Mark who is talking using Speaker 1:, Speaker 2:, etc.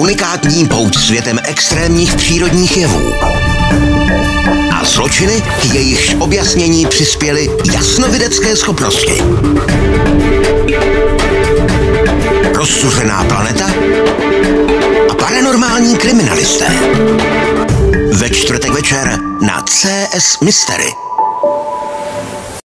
Speaker 1: unikátní pout světem extrémních přírodních jevů. A zločiny, k jejichž objasnění přispěly jasnovidecké schopnosti. Rozsuřená planeta a paranormální kriminalisté. Ve čtvrtek večer na CS Mystery.